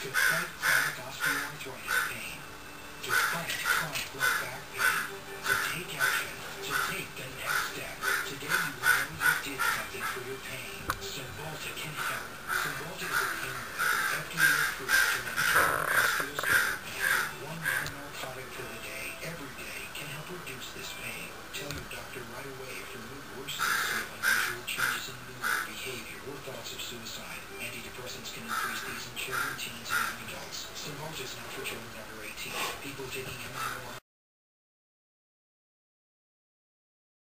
to fight chronic osteoarthritis pain, to fight chronic low back pain, to take action, to take the next step. Today you know you did something for your pain. Cymbalta can help. Cymbalta is a pain relief, FDA approved to chronic osteoarthritis pain. One non-narcotic pill a day, every day, can help reduce this pain. Tell your doctor right away if your thoughts of suicide. Antidepressants can increase these in children, teens, and young adults. Cymbalta is not for children under 18. People taking MMOR